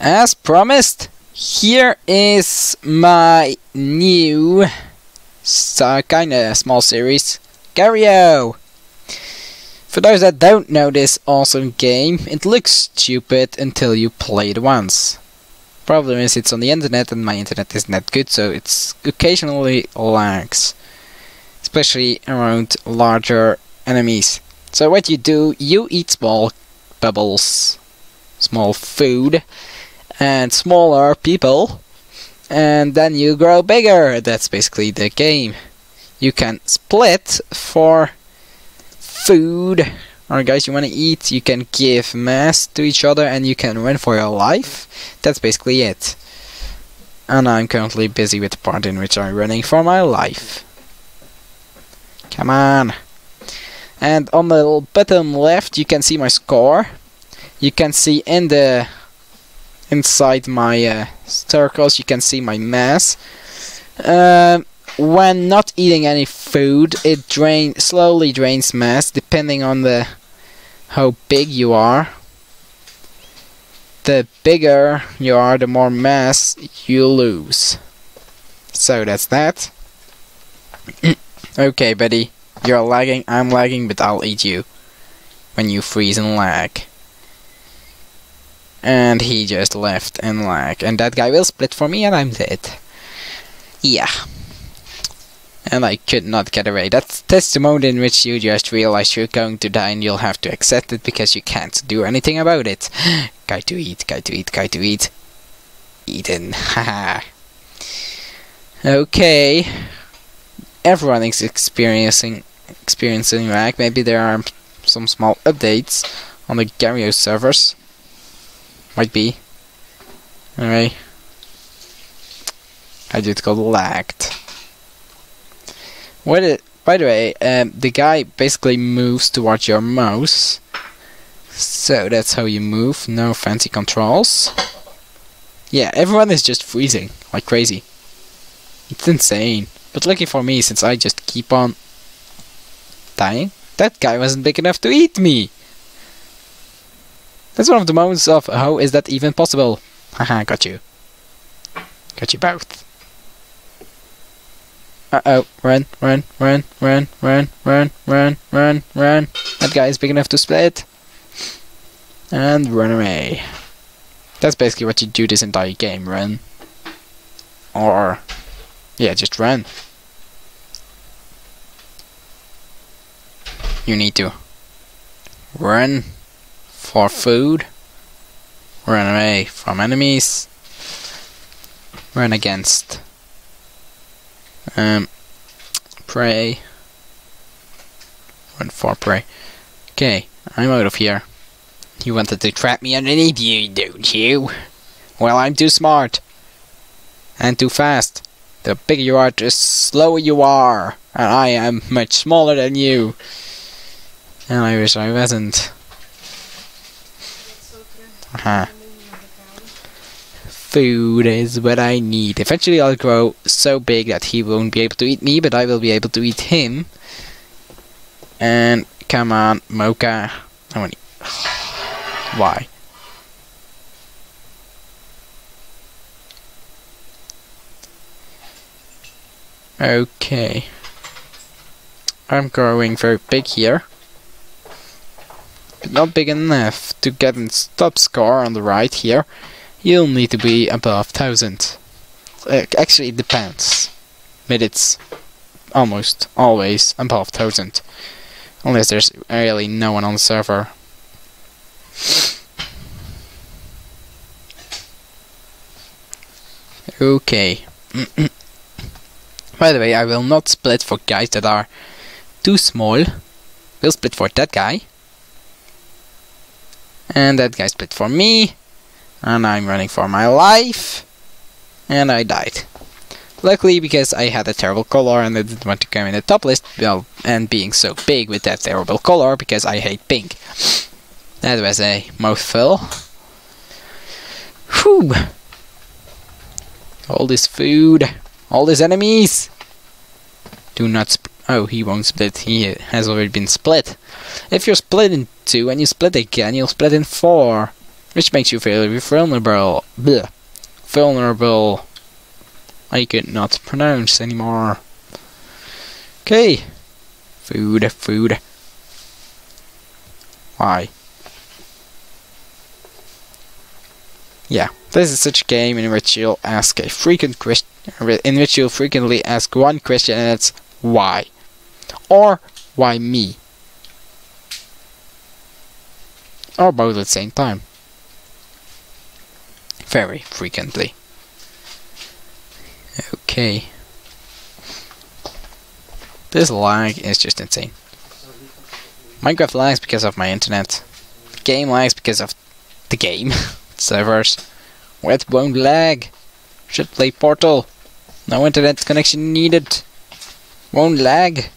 as promised, here is my new kinda small series, Agario. For those that don't know this awesome game, it looks stupid until you play it once. Problem is it's on the internet and my internet isn't that good so it's occasionally lags. Especially around larger enemies. So what you do, you eat small bubbles, small food, and smaller people, and then you grow bigger. That's basically the game. You can split for food. Or guys, you want to eat, you can give mass to each other, and you can run for your life. That's basically it. And I'm currently busy with the part in which I'm running for my life. Come on. And on the bottom left, you can see my score. You can see in the inside my uh, circles, you can see my mass. Uh, when not eating any food, it drain slowly drains mass, depending on the how big you are. The bigger you are, the more mass you lose. So that's that. okay, buddy. You're lagging, I'm lagging, but I'll eat you. When you freeze and lag. And he just left and like And that guy will split for me and I'm dead. Yeah. And I could not get away. That's, the moment in which you just realize you're going to die and you'll have to accept it because you can't do anything about it. guy to eat, guy to eat, guy to eat. Eaten. Haha. okay. Everyone is experiencing experiencing lag. Maybe there are some small updates on the Agario servers. Might be. Anyway. I just got lagged. What it, by the way, um, the guy basically moves towards your mouse. So that's how you move, no fancy controls. Yeah, everyone is just freezing like crazy. It's insane. But lucky for me, since I just keep on dying, that guy wasn't big enough to eat me! That's one of the moments of how is that even possible? Haha, got you. Got you both. Uh oh, run, run, run, run, run, run, run, run, run. That guy is big enough to split. And run away. That's basically what you do this entire game, run. Or, yeah, just run. You need to run for food, run away from enemies, run against um, prey, run for prey. Okay, I'm out of here. You wanted to trap me underneath you, don't you? Well, I'm too smart. And too fast. The bigger you are, the slower you are. And I am much smaller than you. And I wish I wasn't. Uh-huh. Food is what I need. Eventually I'll grow so big that he won't be able to eat me, but I will be able to eat him. And come on, Mocha. I want Why? Okay. I'm growing very big here. Not big enough to get a top score on the right here. You'll need to be above 1000. Uh, actually, it depends. But it's almost always above 1000. Unless there's really no one on the server. Okay. By the way, I will not split for guys that are too small. We'll split for that guy. And that guy split for me. And I'm running for my life. And I died. Luckily, because I had a terrible color and I didn't want to come in the top list, well, and being so big with that terrible color, because I hate pink. That was a mouthful. Whew! All this food, all these enemies! Do not Oh, he won't split. He has already been split. If you're split in two and you split again, you'll split in four. which makes you very vulnerable. Vulnerable. I could not pronounce anymore. Okay. Food, food. Why? Yeah, this is such a game in which you'll ask a frequent question, in which you'll frequently ask one question and it's why? Or why me? Or both at the same time. Very frequently. Okay. This lag is just insane. Minecraft lags because of my internet. Game lags because of the game. Servers. Wet won't lag. Should play Portal. No internet connection needed. Won't lag.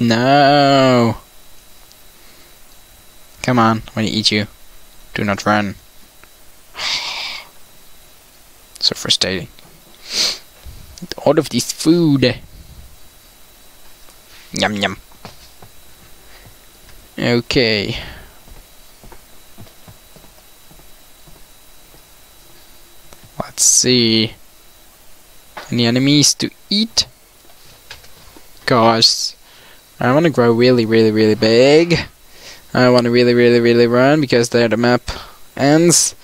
No. Come on, when I eat you. Do not run. so frustrating. All of this food. Yum yum. Okay. Let's see. Any enemies to eat? Gosh. I want to grow really, really, really big. I want to really, really, really run because there the map ends.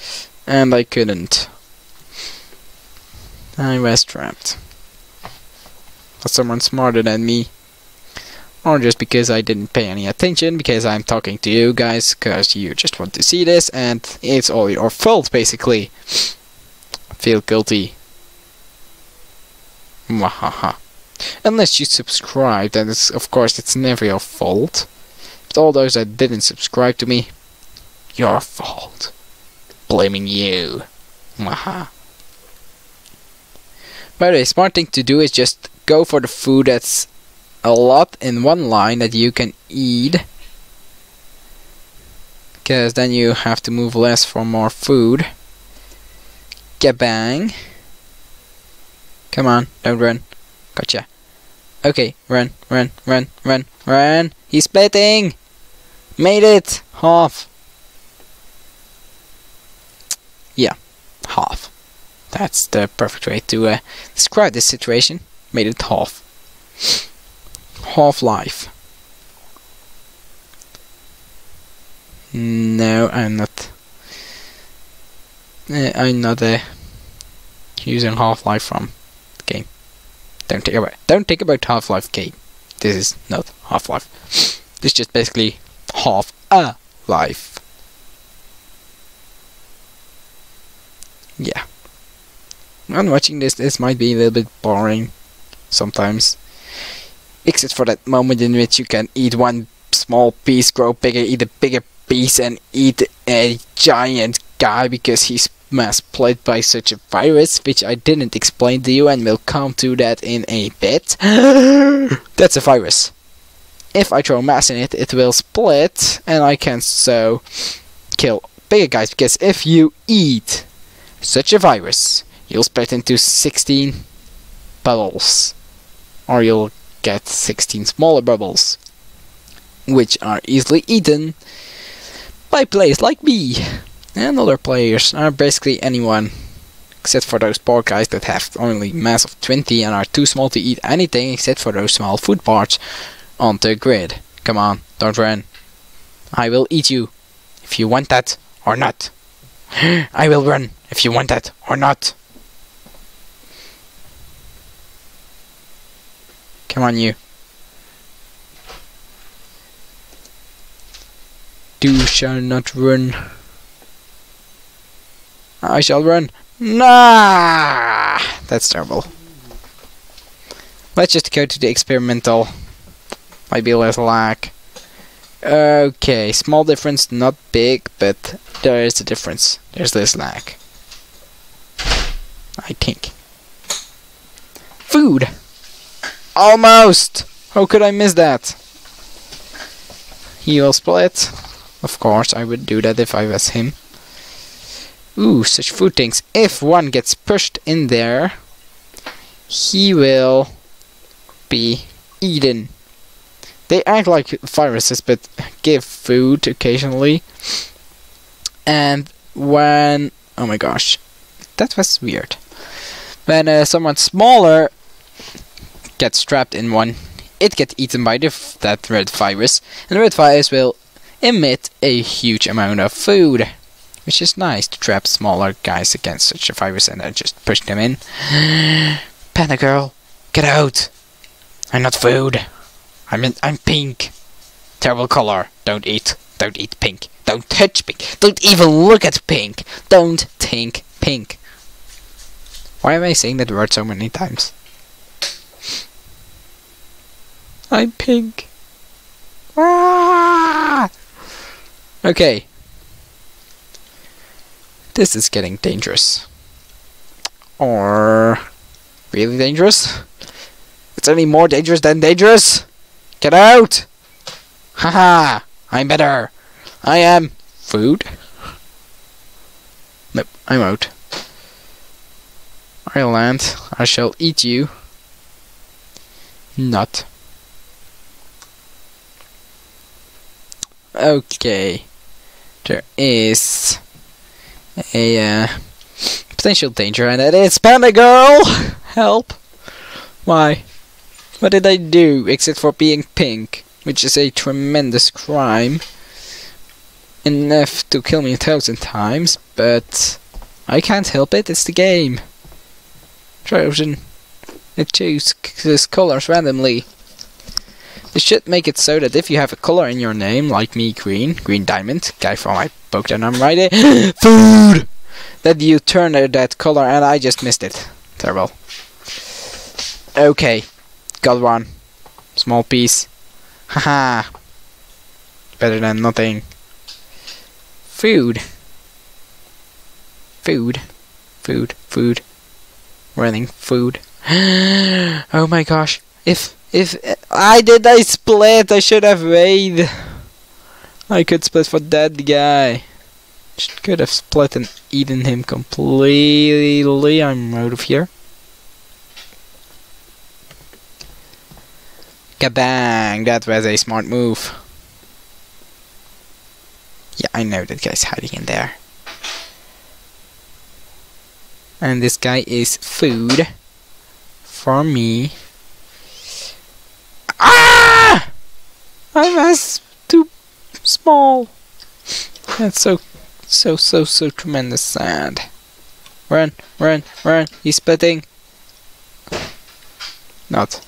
And I couldn't. I was trapped. But someone smarter than me or just because I didn't pay any attention because I'm talking to you guys because you just want to see this and it's all your fault basically. Feel guilty. Mwahaha. Unless you subscribe, then it's, of course it's never your fault. But all those that didn't subscribe to me, your fault. Blaming you. Mwaha. By the way, smart thing to do is just go for the food that's a lot in one line that you can eat because then you have to move less for more food Gabang come on don't run gotcha okay run run run run run he's splitting made it half yeah half that's the perfect way to uh, describe this situation made it half Half-Life. No, I'm not. Uh, I'm not uh, using Half-Life from. Don't think about. Don't think about Half-Life game. This is not Half-Life. This is just basically half a life. Yeah. And watching this, this might be a little bit boring sometimes except for that moment in which you can eat one small piece, grow bigger, eat a bigger piece, and eat a giant guy because he's mass plagued by such a virus, which I didn't explain to you, and we'll come to that in a bit. That's a virus. If I throw mass in it, it will split, and I can so kill bigger guys, because if you eat such a virus, you'll split into 16 bubbles. Or you'll get 16 smaller bubbles, which are easily eaten by players like me. And other players are basically anyone, except for those poor guys that have only mass of 20 and are too small to eat anything except for those small food parts on the grid. Come on, don't run. I will eat you if you want that or not. I will run if you want that or not. Come on, you. Do shall not run. I shall run. Nah! That's terrible. Let's just go to the experimental. Might be less lag. Okay, small difference, not big, but there is a difference. There's less lag. I think. Food! Almost! How could I miss that? He will split. Of course, I would do that if I was him. Ooh, such food things. If one gets pushed in there, he will be eaten. They act like viruses, but give food occasionally. And when oh my gosh, that was weird. When uh, someone smaller gets trapped in one, it gets eaten by the that red virus, and the red virus will emit a huge amount of food, which is nice to trap smaller guys against such a virus and then just push them in. Panda girl, get out! I'm not food. I'm in, I'm pink. Terrible color. Don't eat. Don't eat pink. Don't touch pink. Don't even look at pink. Don't think pink. Why am I saying that word so many times? I'm pink. Ah! Okay. This is getting dangerous. Or really dangerous? It's any more dangerous than dangerous. Get out! Haha! I'm better. I am food. Nope, I'm out. I'll land. I shall eat you. Not. Okay. There is a uh, potential danger, and it is Panda Girl! Help! Why? What did I do except for being pink? Which is a tremendous crime. Enough to kill me a thousand times, but I can't help it, it's the game. Trojan. It chooses colors randomly. This should make it so that if you have a color in your name, like me, green, green diamond, guy from my Pokemon, I'm right there, food! That you turn that color and I just missed it. Terrible. Okay, got one. Small piece. Haha. Better than nothing. Food. Food. Food. Food. Running food. oh my gosh. If if I did I split, I should have waited. I could split for that guy. Could have split and eaten him completely. I'm out of here. Kabang! That was a smart move. Yeah, I know that guy's hiding in there. And this guy is food for me. Ah! I was too small. That's so, so, so, so tremendous sad. Run, run, run. He's splitting. Not.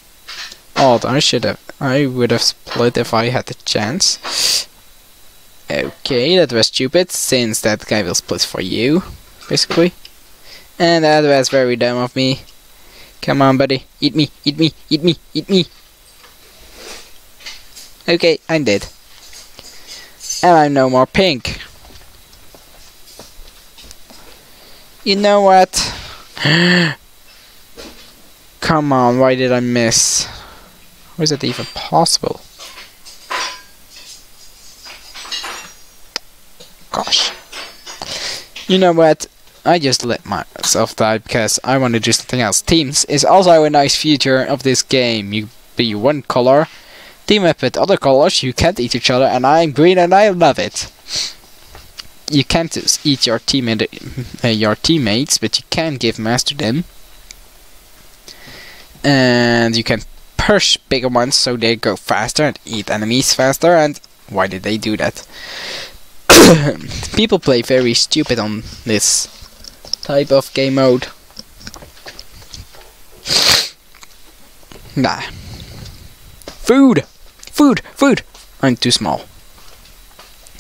Odd, I should have. I would have split if I had the chance. Okay, that was stupid, since that guy will split for you, basically. And that was very dumb of me. Come on, buddy. Eat me, eat me, eat me, eat me. Okay, I'm dead. And I'm no more pink. You know what? Come on, why did I miss? How is that even possible? Gosh. You know what? I just let myself die because I want to do something else. Teams is also a nice feature of this game. You be one color, team up with other colors, you can't eat each other, and I'm green and I love it. You can't eat your uh, your teammates, but you can give master them. And you can push bigger ones so they go faster and eat enemies faster, and why did they do that? People play very stupid on this type of game mode. Nah. Food! Food! Food! I'm too small.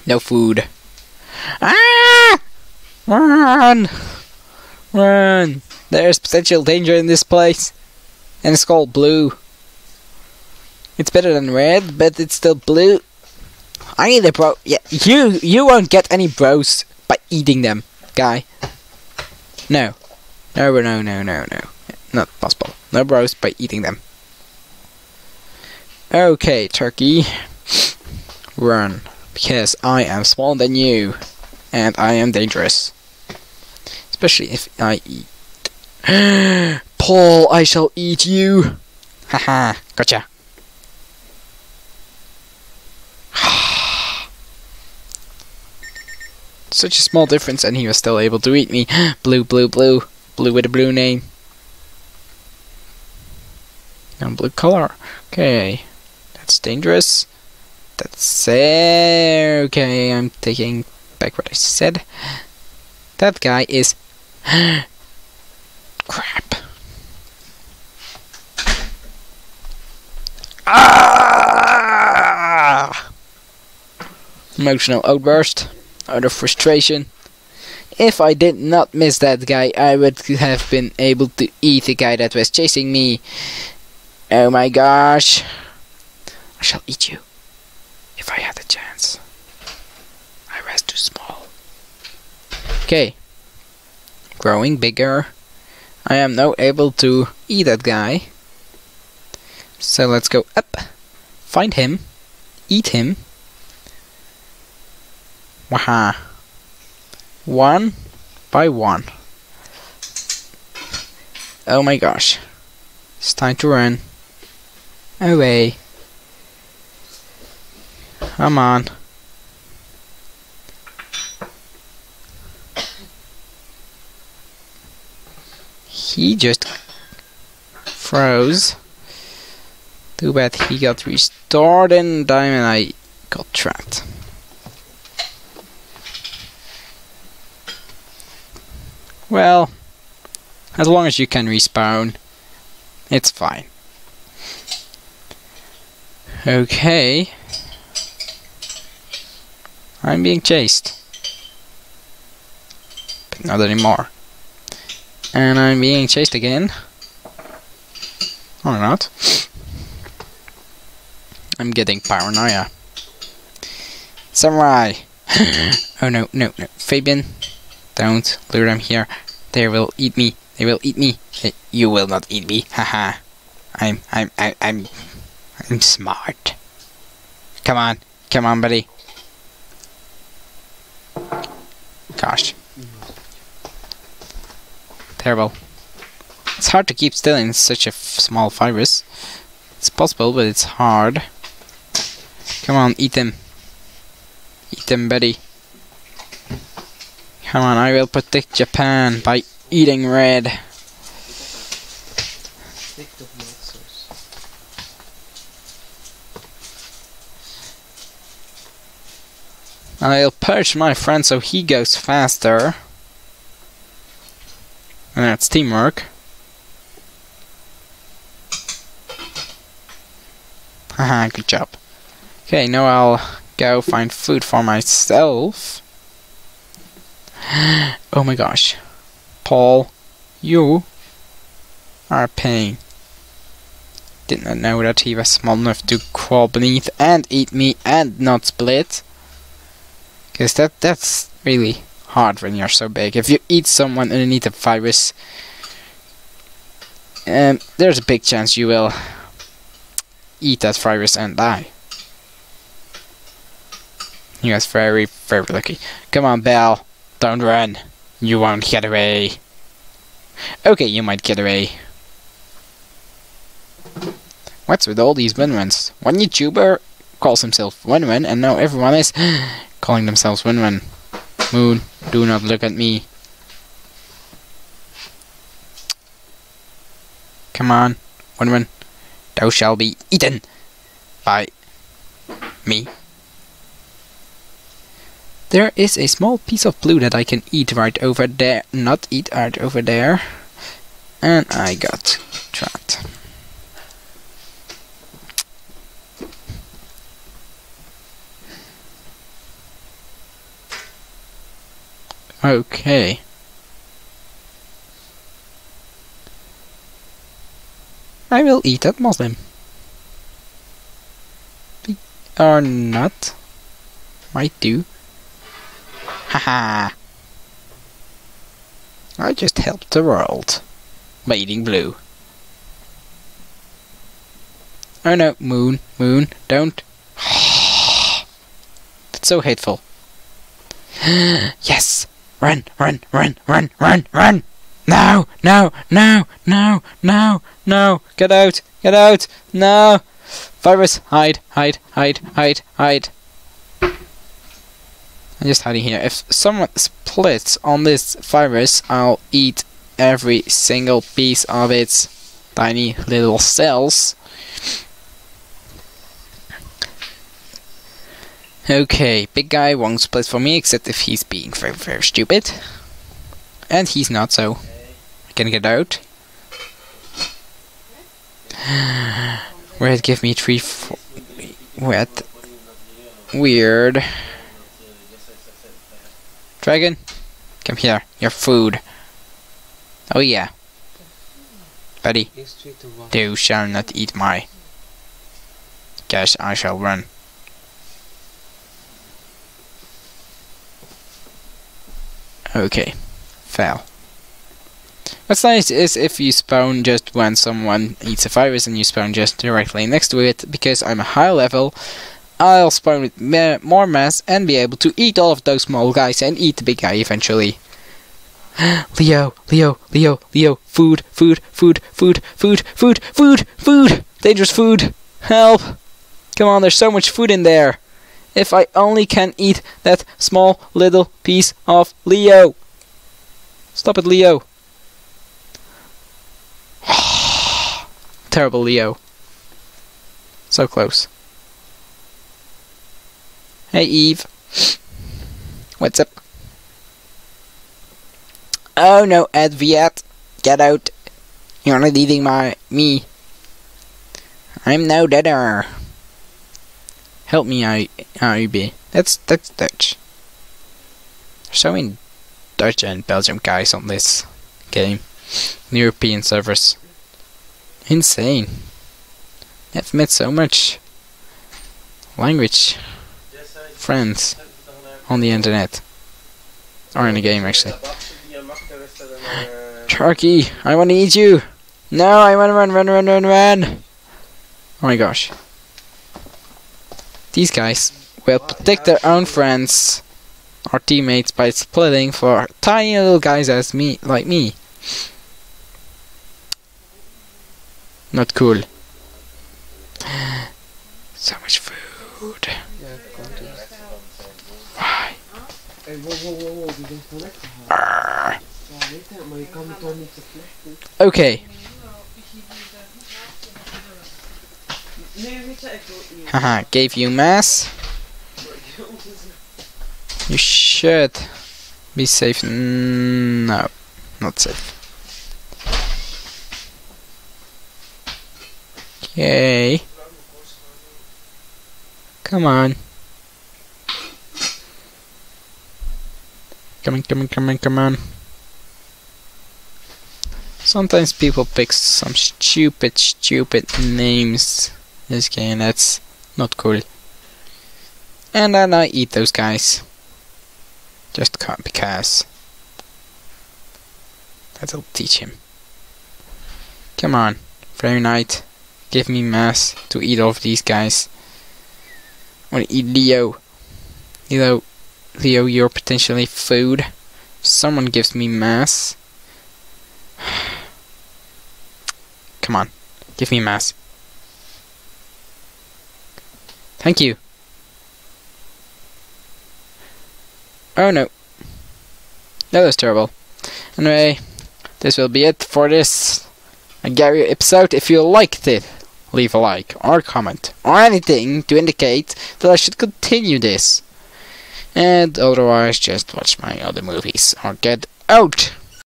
No food. Ah! Run! Run! There's potential danger in this place. And it's called blue. It's better than red, but it's still blue. I need a bro. Yeah, you you won't get any bros by eating them, guy. No, no, no, no, no, no, not possible. No bros by eating them. Okay, turkey, run because I am smaller than you, and I am dangerous. Especially if I eat. Paul, I shall eat you. Haha, gotcha. Such a small difference, and he was still able to eat me. blue, blue, blue. Blue with a blue name. And blue color. Okay. That's dangerous. That's okay. I'm taking back what I said. That guy is crap. Ah! Emotional outburst out of frustration. If I did not miss that guy, I would have been able to eat the guy that was chasing me. Oh my gosh. I shall eat you. If I had the chance. I was too small. Okay. Growing bigger. I am now able to eat that guy. So let's go up. Find him. Eat him. Waha. One by one. Oh my gosh. It's time to run. Away. Come on. He just froze. Too bad he got restored in time and I got trapped. Well, as long as you can respawn, it's fine. Okay. I'm being chased. But not anymore. And I'm being chased again. Or not. I'm getting paranoia. Samurai! oh no, no, no. Fabian, don't lure them here. They will eat me. They will eat me. You will not eat me. Haha. I'm, I'm, I'm, I'm, I'm smart. Come on. Come on, buddy. Gosh. Terrible. It's hard to keep still in such a small virus. It's possible, but it's hard. Come on, eat them. Eat them, buddy. Come on, I will protect Japan by eating red. I'll perch my friend so he goes faster. And that's teamwork. Haha, good job. Okay, now I'll go find food for myself. oh my gosh. Paul, you are a pain. Did not know that he was small enough to crawl beneath and eat me and not split. Because that, that's really hard when you're so big. If you eat someone underneath a virus, um, there's a big chance you will eat that virus and die. He was very, very lucky. Come on, Belle. Don't run. You won't get away. Okay, you might get away. What's with all these win-wins? One YouTuber calls himself Win-Win, and now everyone is calling themselves Win-Win. Moon, do not look at me. Come on, Win-Win. Thou shall be eaten by me. There is a small piece of blue that I can eat right over there. Not eat right over there. And I got trapped. Okay. I will eat that Muslim. Or not. Might do. Haha. I just helped the world by eating blue. Oh no, Moon, Moon, don't. That's so hateful. yes! Run, run, run, run, run, run! No, no, no, no, no, no! Get out, get out, no! Virus, hide, hide, hide, hide, hide. I'm just hiding here. If someone splits on this virus, I'll eat every single piece of its tiny little cells. Okay, big guy won't split for me except if he's being very, very stupid. And he's not, so I can get out. Red give me three four wet. Weird. Dragon come here. Your food. Oh yeah. Buddy Thou shall not eat my Guess I shall run Okay Fell What's nice is if you spawn just when someone eats a virus and you spawn just directly next to it, because I'm a high level, I'll spawn with more mass and be able to eat all of those small guys and eat the big guy eventually. Leo, Leo, Leo, Leo, food, food, food, food, food, food, food, food, dangerous food, help! Come on, there's so much food in there. If I only can eat that small little piece of Leo. Stop it, Leo. Terrible Leo. So close. Hey Eve. What's up? Oh no, Ed Viet. Get out. You're not eating my me. I'm no deader. Help me out, be. That's that's Dutch. Many Dutch and Belgium guys on this game. European servers. Insane. I've met so much language friends on the internet. Or in the game actually. Turkey, I wanna eat you! No, I wanna run, run, run, run, run! Oh my gosh. These guys will protect their own friends or teammates by splitting for tiny little guys as me like me. Not cool. So much food. Why? Okay. Haha, gave you mass. You should be safe. No, not safe. Okay. Come on. Come on, come on, come on, come on. Sometimes people pick some stupid, stupid names this game, that's not cool. And then I eat those guys. Just because. That'll teach him. Come on, Fairy Knight. Give me mass to eat off these guys. I want to eat Leo. Leo, Leo, you're potentially food. someone gives me mass. Come on, give me mass. Thank you. Oh no. That was terrible. Anyway, this will be it for this Gary episode. If you liked it, leave a like or comment or anything to indicate that I should continue this. And otherwise, just watch my other movies or get out!